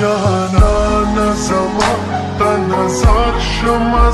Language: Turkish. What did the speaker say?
جانان زمان به نظر شما